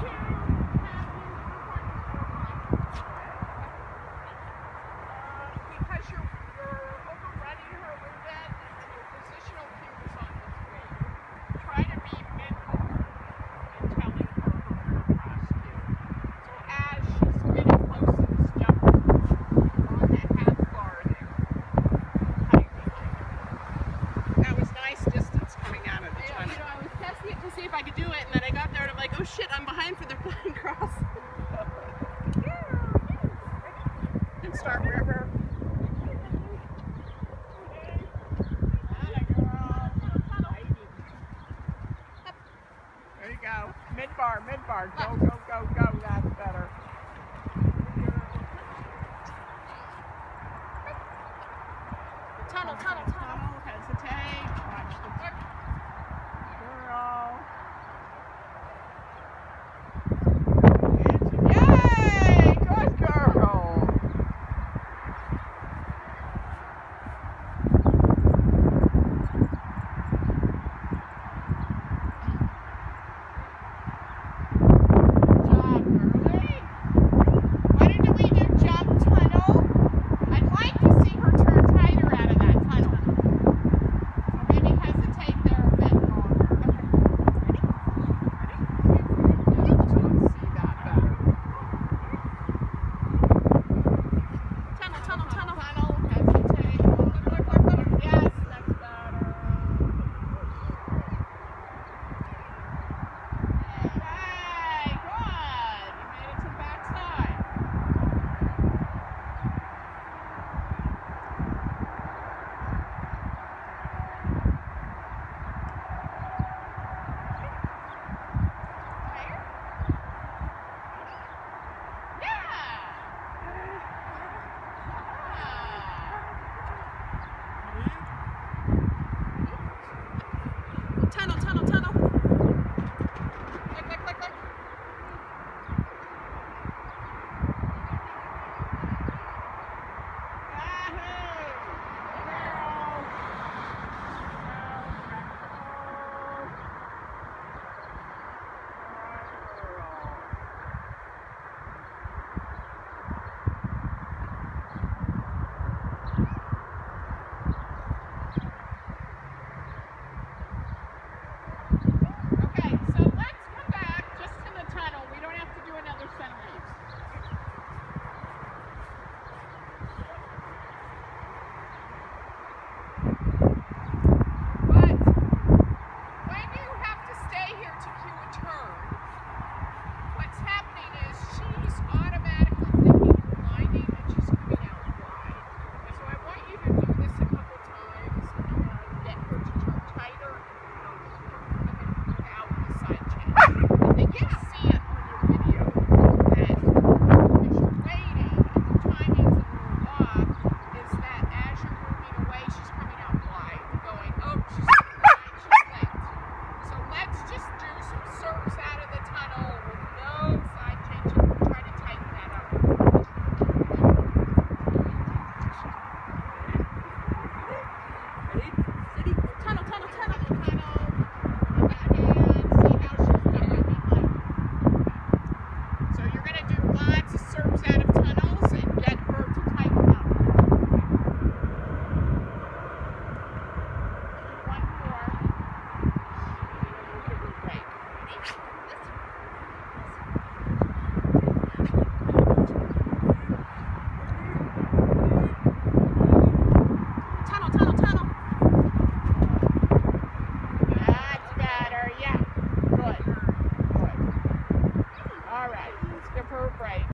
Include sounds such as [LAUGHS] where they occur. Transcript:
Kill! I got there and I'm like, oh shit, I'm behind for the [LAUGHS] flying cross. and start wherever. There you go. Mid bar, mid bar. Go, go, go, go. That's better.